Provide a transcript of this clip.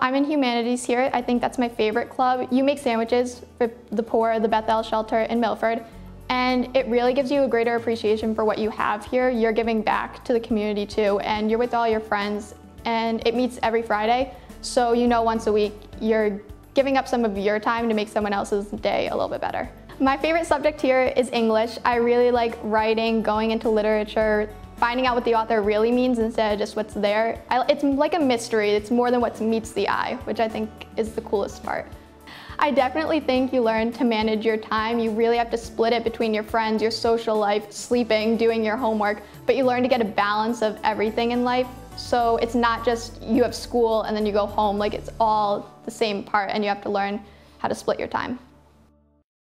I'm in humanities here. I think that's my favorite club. You make sandwiches for the poor, the Beth-El Shelter in Milford, and it really gives you a greater appreciation for what you have here. You're giving back to the community too, and you're with all your friends, and it meets every Friday. So you know once a week you're giving up some of your time to make someone else's day a little bit better. My favorite subject here is English. I really like writing, going into literature, finding out what the author really means instead of just what's there. I, it's like a mystery. It's more than what meets the eye, which I think is the coolest part. I definitely think you learn to manage your time. You really have to split it between your friends, your social life, sleeping, doing your homework, but you learn to get a balance of everything in life. So it's not just you have school and then you go home, like it's all the same part and you have to learn how to split your time.